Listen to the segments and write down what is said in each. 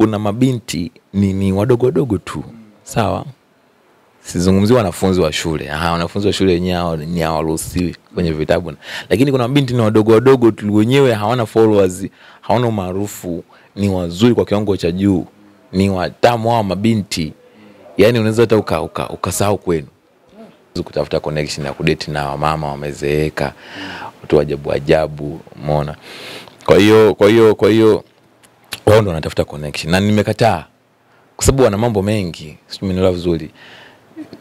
kuna mabinti ni, ni wadogo wadogo tu. Sawa? Sizungumzi wanafunzi wa shule. Aha, wanafunzi wa shule wenyewe ni hawaruhusiwi kwenye vitabu. Lakini kuna mabinti ni wadogo wadogo tu wenyewe hawana followers hawana umaarufu ni wazuri kwa kiwango cha juu. Ni watamu hawa mabinti. Yani unaweza hata ukasahau uka, uka ukasahau kwenu. Kutafuta connection ya kudeti na wamama wamezeeka watu wa ajabu ajabu umeona? Kwa hiyo kwa hiyo kwa hiyo wao ndo wanatafuta connection. Na nimekataa. Kwa sababu wana mambo mengi. Sijui umenielewa vizuri.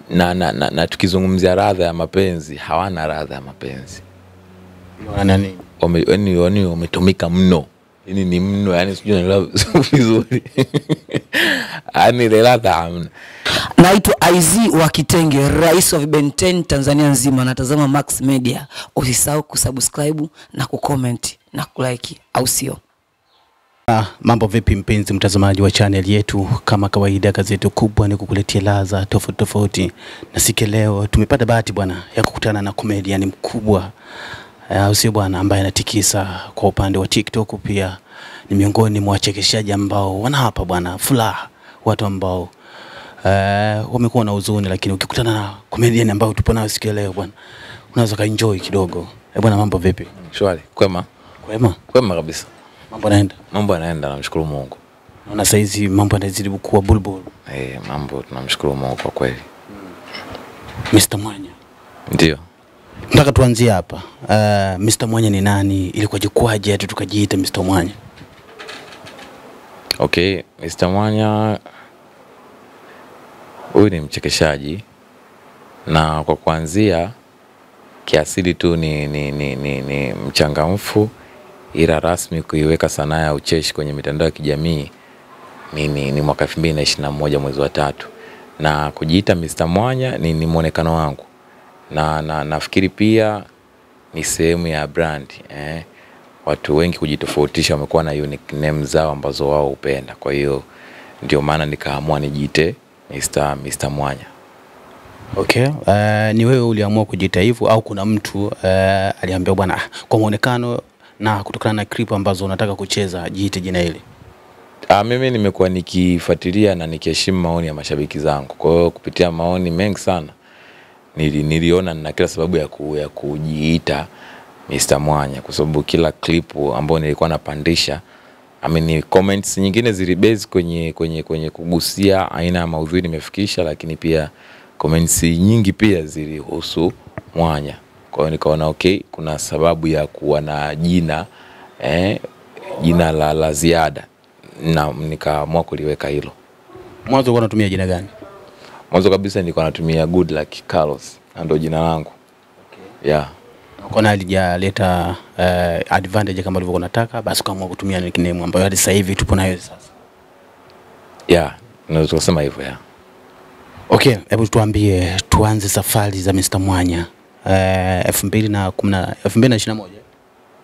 Na, na, na, na tukizungumzia radha ya mapenzi hawana radha ya mapenzi. Wana nini? Wame- wametumika mno. Yani ni mno. Yani sijui naelewa vizuri. Yani ile radha hamna. Naitwa IZ wa Kitenge, rais wa Vibenten Tanzania nzima. Natazama Max Media. Usisahau kusubscribe na kucomment na kulike, au sio? Ah, mambo vipi mpenzi mtazamaji wa channel yetu, kama kawaida kazi yetu kubwa ni kukuletea ladha tofauti tofauti, na siku leo tumepata bahati bwana ya kukutana na comedian mkubwa. Au sio bwana, ambaye anatikisa kwa upande wa TikTok, pia. Ni miongoni mwa wachekeshaji ambao wanawapa bwana furaha watu ambao uh, wamekuwa na huzuni, lakini ukikutana na comedian ambao tupo nayo siku leo bwana, unaweza kaenjoy kidogo. Eh bwana, mambo vipi? shwari kwema. Kwema, kwema kabisa mambo yanaenda, mambo yanaenda namshukuru mungu Naona saizi mambo yanazidi kuwa bulbul. Eh, mambo tunamshukuru mungu kwa kweli Mr. Mwanya, ndio nataka tuanzie hapa. Uh, Mr. Mwanya ni nani? Ilikuwa jikwaje hata tukajiita Mr. Mwanya? okay mr mwanya huyu ni mchekeshaji na kwa kuanzia kiasili tu ni, ni, ni, ni, ni mchangamfu ila rasmi kuiweka sanaa ya ucheshi kwenye mitandao ya kijamii ni, ni, mwaka elfu mbili na ishirini na moja mwezi wa tatu na kujiita Mr. Mwanya ni, ni mwonekano wangu na, na nafikiri pia ni sehemu ya brand eh. Watu wengi kujitofautisha wamekuwa na unique name zao ambazo wao hupenda, kwa hiyo ndio maana nikaamua nijiite Mr. Mr. Mwanya. Okay. Uh, ni wewe uliamua kujiita hivyo au kuna mtu uh, aliambia bwana kwa muonekano na kutokana na clip ambazo unataka kucheza jiite jina hili? Ah, mimi nimekuwa nikifuatilia na nikiheshimu maoni ya mashabiki zangu. Kwa hiyo kupitia maoni mengi sana nili, niliona nina kila sababu ya, ku, ya kujiita Mr. Mwanya kwa sababu kila clip ambayo nilikuwa napandisha I mean, comments nyingine zilibase kwenye, kwenye, kwenye kugusia aina ya maudhui nimefikisha, lakini pia comments nyingi pia zilihusu Mwanya. Kwa hiyo nikaona okay, kuna sababu ya kuwa na jina eh, jina la, la ziada na nikaamua kuliweka hilo. Mwanzo ulikuwa unatumia jina gani? Mwanzo kabisa nilikuwa natumia Good Luck Carlos, na ndio jina langu Okay. yeah. Ukaona halijaleta uh, advantage kama ulivyokuwa unataka, basi ukaamua kutumia nickname ambayo hadi sasa hivi tupo nayo sasa. Yeah, naweza kusema hivyo yeah. Okay, hebu tuambie, tuanze safari za Mr. Mwanya elfu mbili na kumi na elfu mbili na ishirini na moja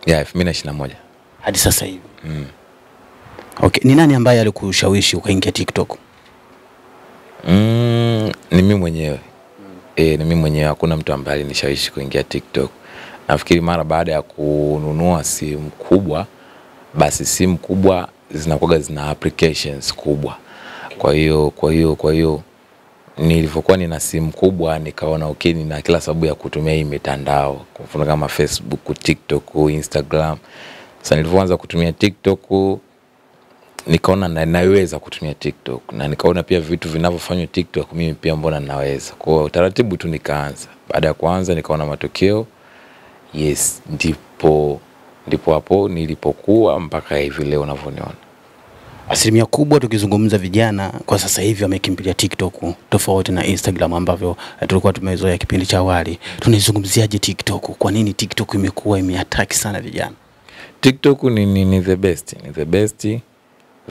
ya elfu mbili na ishirini na moja hadi sasa hivi. mm. Okay, ni nani ambaye alikushawishi ukaingia TikTok? Mm, ni mimi mwenyewe mm. e, ni mimi mwenyewe, hakuna mtu ambaye alinishawishi kuingia TikTok. Nafikiri mara baada ya kununua simu kubwa, basi simu kubwa zinakwaga zina applications kubwa. Kwa hiyo kwa hiyo kwa hiyo nilivyokuwa nina simu kubwa nikaona okay, nina kila sababu ya kutumia hii mitandao, kwa mfano kama Facebook, TikTok, Instagram. Sasa nilivyoanza kutumia TikTok nikaona na, naweza kutumia TikTok na nikaona pia vitu vinavyofanywa TikTok mimi pia mbona naweza. Kwa hiyo taratibu tu nikaanza. Baada ya kuanza nikaona matokeo, yes, ndipo ndipo hapo nilipokuwa mpaka hivi leo unavyoniona. Asilimia kubwa tukizungumza vijana kwa sasa hivi wamekimbilia TikTok tofauti na Instagram ambavyo eh, tulikuwa tumezoea kipindi cha awali. Tunaizungumziaje TikTok? Kwa nini TikTok imekuwa imeataki sana vijana? TikTok ni, ni, ni the best, ni the best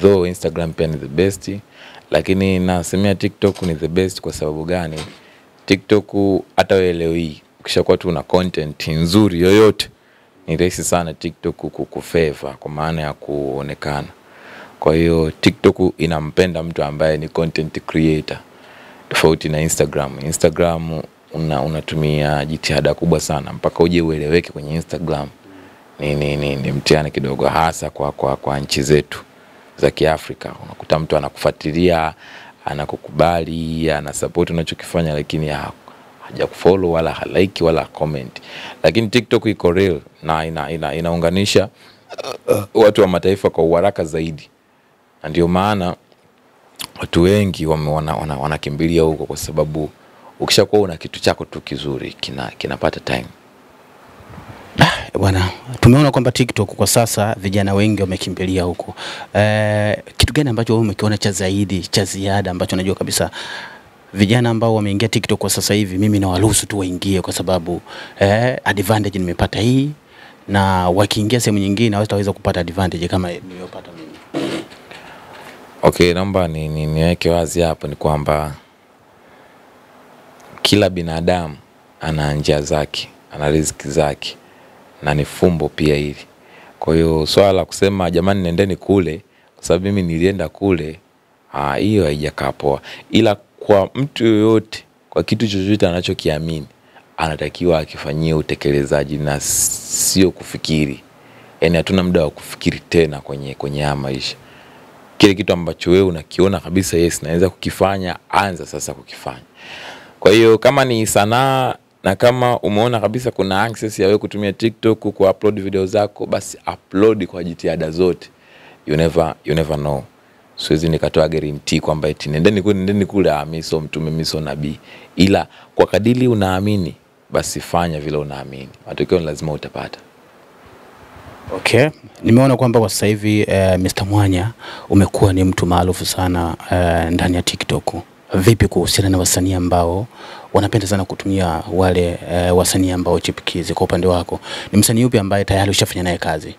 though Instagram pia ni the best, lakini nasemea TikTok ni the best kwa sababu gani? TikTok hata wewe leo hii ukishakuwa tu una content nzuri yoyote, ni rahisi sana TikTok kukufeva kwa maana ya kuonekana. Kwa hiyo TikTok inampenda mtu ambaye ni content creator tofauti na Instagram. Instagram una, unatumia jitihada kubwa sana mpaka uje ueleweke kwenye Instagram ni, ni, ni, ni mtihani kidogo hasa kwa, kwa, kwa nchi zetu za Kiafrika. Unakuta mtu anakufuatilia, anakukubali, anasapoti unachokifanya, lakini ha- hajakufollow wala halaiki wala comment. Lakini TikTok iko real na ina, ina, inaunganisha watu wa mataifa kwa uharaka zaidi, na ndio maana watu wengi wame- wana- wana- huko kwa sababu ukishakuwa una kitu chako tu kizuri kinapata kina time. Bwana, tumeona kwamba TikTok kwa sasa vijana wengi wamekimbilia huko. E, kitu gani ambacho wewe umekiona cha zaidi cha ziada ambacho unajua kabisa vijana ambao wameingia TikTok kwa sasa hivi, mimi nawaruhusu tu waingie kwa sababu e, advantage nimepata hii, na wakiingia sehemu nyingine hawataweza kupata advantage kama niliyopata mimi. Okay, naomba ni, ni, niweke wazi hapo ni kwamba kila binadamu ana njia zake, ana riziki zake na ni fumbo pia hili. Kwa hiyo swala la kusema jamani, nendeni kule kwa sababu mimi nilienda kule, ah, hiyo haijakaa poa, ila kwa mtu yoyote, kwa kitu chochote anachokiamini anatakiwa akifanyie utekelezaji na sio kufikiri. Yani hatuna muda wa kufikiri tena kwenye kwenye haya maisha kile kitu ambacho wewe unakiona kabisa yes naweza kukifanya anza sasa kukifanya. Kwa hiyo kama ni sanaa na kama umeona kabisa kuna access ya wewe kutumia tiktok kuupload video zako basi upload kwa jitihada zote. You never, you never know. Siwezi nikatoa guarantee kwamba eti nendeni kule nendeni kule ah, mi sio mtume miso nabii. Ila kwa kadili unaamini basi fanya vile unaamini. Matokeo lazima utapata Okay, nimeona kwamba kwa sasa hivi eh, Mr. Mwanya umekuwa ni mtu maarufu sana eh, ndani ya TikTok. Vipi kuhusiana na wasanii ambao wanapenda sana kutumia wale eh, wasanii ambao chipikizi? Kwa upande wako ni msanii yupi ambaye tayari ushafanya naye kazi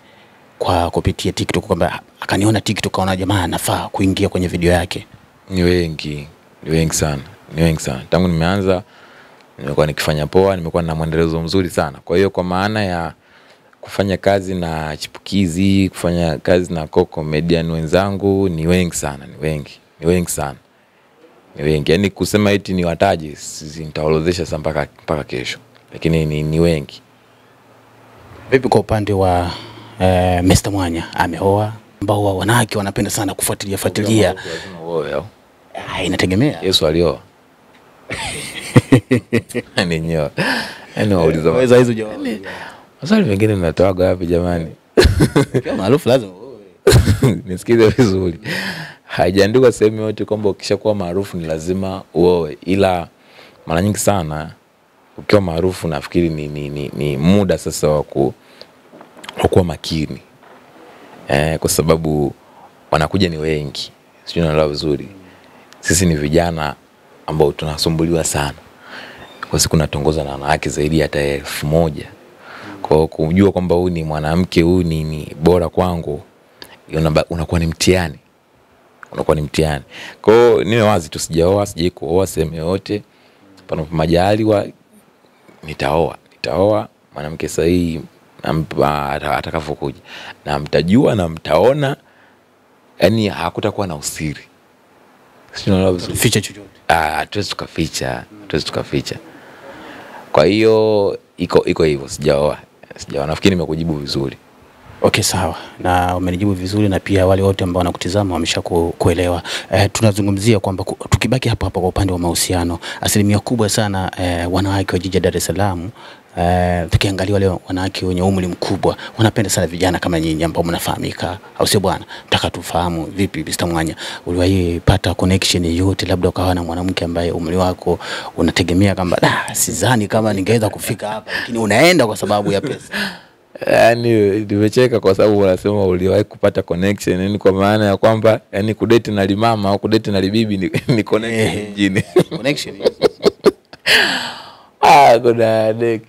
kwa kupitia TikTok, kwamba akaniona TikTok kaona jamaa anafaa kuingia kwenye video yake? ni wengi ni wengi sana ni wengi sana tangu nimeanza nimekuwa nikifanya poa nimekuwa na mwendelezo mzuri sana kwa hiyo kwa maana ya kufanya kazi na chipukizi kufanya kazi na co comedian wenzangu ni wengi sana ni wengi ni wengi sana ni wengi. Yaani kusema eti ni wataji nitaorodhesha sasa mpaka mpaka kesho lakini ni, ni wengi. Vipi kwa upande wa eh, Mr. Mwanya? Ameoa, ambao wa wanawake wanapenda sana kufuatilia fuatilia? Ah, inategemea. Yesu alioa. Ni nyoa yaani wauliza hizo jawabu. Maswali mengine mnatoaga wapi jamani? Maarufu lazima nisikize vizuri. Haijaandikwa sehemu yote kwamba ukishakuwa maarufu ni lazima uoe ila mara nyingi sana ukiwa maarufu nafikiri ni, ni, ni, ni muda sasa wa ku- kuwa makini. Eh, kwa sababu wanakuja ni wengi. Sijui naelewa vizuri. Sisi ni vijana ambao tunasumbuliwa sana. Kwa siku natongoza na wanawake zaidi hata elfu moja kwao kujua kwamba huyu ni mwanamke huyu ni, ni bora kwangu unakuwa ni mtihani. Unakuwa ni mtihani. Kwao niwe wazi tu sijaoa sijai kuoa sehemu yoyote. Panapo majaliwa nitaoa. Nitaoa mwanamke sahihi atakavyokuja na mtajua na mtaona yani hakutakuwa na usiri. Ficha chochote. Ah, hatuwezi tukaficha hatuwezi tukaficha. Kwa hiyo iko iko hivyo sijaoa sijaoa nafikiri nimekujibu vizuri Okay, sawa, na umenijibu vizuri, na pia wale wote ambao wanakutizama wamesha ku, kuelewa. E, tunazungumzia kwamba tukibaki hapo hapo kwa upande wa mahusiano, asilimia kubwa sana e, wanawake wa jiji la Dar es Salaam eh, tukiangalia wale wanawake wenye umri mkubwa wanapenda sana vijana kama nyinyi ambao mnafahamika, au sio bwana? Nataka tufahamu vipi, Mr. Mwanya, uliwahi pata connection yoyote, labda ukawa na mwanamke ambaye umri wako unategemea kwamba "Da, sidhani kama ningeweza kufika hapa, lakini unaenda kwa sababu ya pesa? yani nimecheka kwa sababu unasema uliwahi kupata connection yani kwa maana ya kwamba yani kudeti na limama au kudeti na libibi ni, ni connection nyingine mjini connection ah, kuna dek.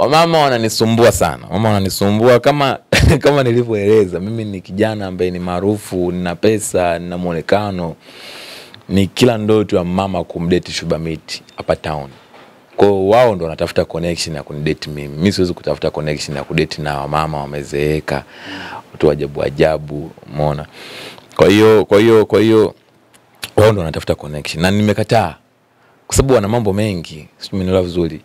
Wamama wananisumbua sana. Mama wananisumbua kama kama nilivyoeleza mimi ni kijana ambaye ni maarufu nina pesa nina mwonekano. Ni kila ndoto ya mama kumdeti shubamiti hapa town. Kwao wao ndo wanatafuta connection ya kunideti mimi. Mi siwezi kutafuta connection ya kudeti na wamama wamezeeka. Watu wa ajabu ajabu umeona? Kwa hiyo kwa hiyo kwa hiyo wao ndo wanatafuta connection. Na nimekataa. Kwa sababu wana mambo mengi. Sijui vizuri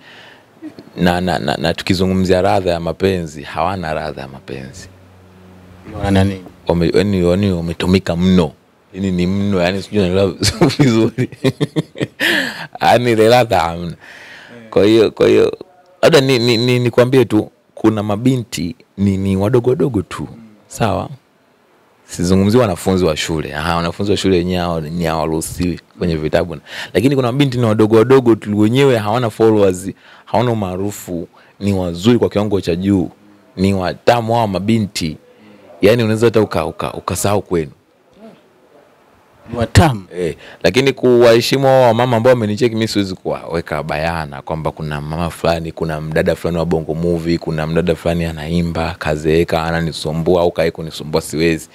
na, na, na, na tukizungumzia radha ya mapenzi hawana radha ya mapenzi. Yani wametumika mno. Yani ni mno yani sijui naelewa vizuri. Yani ile amna hamna. Kwa hiyo kwa hiyo labda ni, ni, ni, nikwambie tu kuna mabinti ni, ni wadogo wadogo tu. Sawa sizungumzi wanafunzi wa shule. Aha, wanafunzi wa shule wenyewe ni hawaruhusiwi kwenye vitabu. Lakini kuna mabinti ni wadogo wadogo tu wenyewe hawana followers hawana umaarufu ni wazuri kwa kiwango cha juu ni watamu hao mabinti. Yani unaweza hata ukasahau uka, uka kwenu watamu. Eh, lakini kuwaheshimu hao wamama ambao wamenicheki, mimi siwezi kuwaweka bayana kwamba kuna mama fulani, kuna mdada fulani wa bongo movie, kuna mdada fulani anaimba kazeeka ananisumbua au kae kunisumbua, siwezi,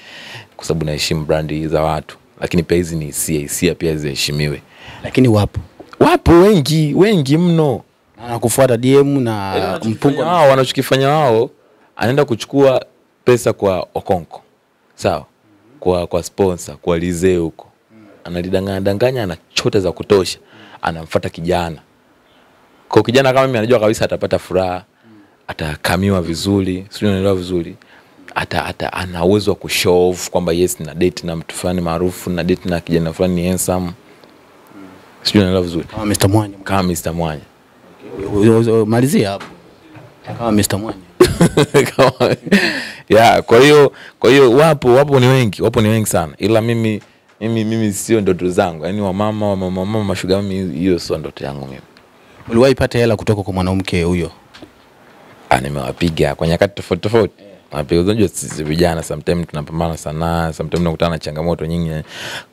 kwa sababu naheshimu brandi za watu, lakini pia hizi ni hisia, hisia pia ziheshimiwe. Lakini wapo. Wapo wengi wengi mno Anakufuata DM na Wanachokifanya mpungo. wao wanachokifanya wao, anaenda kuchukua pesa kwa Okonko, sawa, kwa kwa sponsor, kwa lize huko, analidanganya danganya, ana chote za kutosha, anamfuata kijana. Kwa kijana kama mimi, anajua kabisa atapata furaha, atakamiwa vizuri, sio, unaelewa vizuri ata, ata ana uwezo wa kushow off kwamba yes na date na mtu fulani maarufu na date na kijana fulani ni handsome, sio, unaelewa vizuri Kama Mr. Mwanya. kama Mr. Mwanya Okay. Malizia hapo. Kama Mr. Mwanya. Ya kwa hiyo kwa hiyo wapo wapo ni wengi wapo ni wengi sana. Ila mimi mimi mimi sio ndoto zangu. Yaani wamama wamama mama mashuga mimi hiyo sio ndoto yangu mimi. Uliwahi pata hela kutoka kwa mwanamke huyo? ah nimewapiga kwa nyakati tofauti tofauti. Napiga unajua sisi vijana sometimes tunapambana sana sometimes unakutana na changamoto nyingi.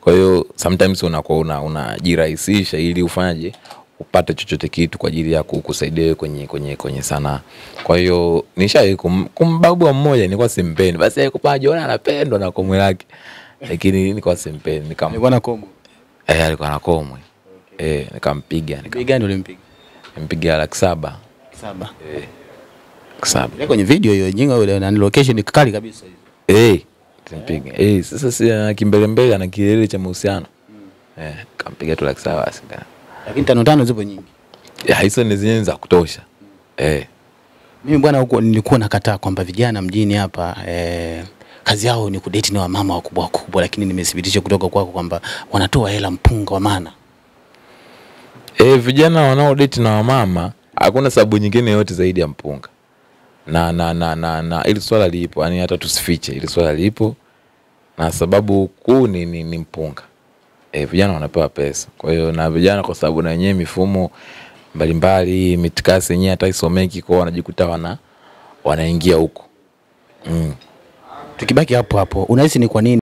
Kwa hiyo sometimes unakuwa una unajirahisisha ili ufanyaje upate chochote kitu kwa ajili ya kukusaidia wewe kwenye kwenye kwenye sanaa kwa hiyo nishai kum, kumbagua mmoja nilikuwa simpendi basi kupa jiona anapendwa na komwe lake lakini nilikuwa simpendi nikam Alikuwa na komwe eh alikuwa na komwe okay. eh nikampiga Bei ndio ulimpiga? nikampiga laki saba Saba. laki saba kwenye video hiyo nyingi, ile na location kali kabisa hiyo. Eh, simpiga. Eh, sasa si ana kimbelembele ana kilele cha mahusiano. mm. Eh, kampiga tu laki saba basi. Lakini tano tano zipo nyingi. Ya hizo ni zenyewe za kutosha. Eh, Mimi bwana huko nilikuwa nakataa kwamba vijana mjini hapa eh, kazi yao ni kudeti na wamama wakubwa wakubwa, lakini nimethibitisha kutoka kwako kwamba wanatoa hela mpunga wa maana. eh vijana wanaodeti na wamama hakuna sababu nyingine yote zaidi ya mpunga. Na na na na, na ili swala lipo, yani hata tusifiche, ili swala lipo. Na sababu kuu ni, ni, ni mpunga. Eh, vijana wanapewa pesa. Kwa hiyo na vijana kwa sababu na wenyewe mifumo mbalimbali mitikasi yenyewe hata isomeki kwao wanajikuta wana wanaingia huko. Mm. Tukibaki hapo hapo, unahisi ni kwa nini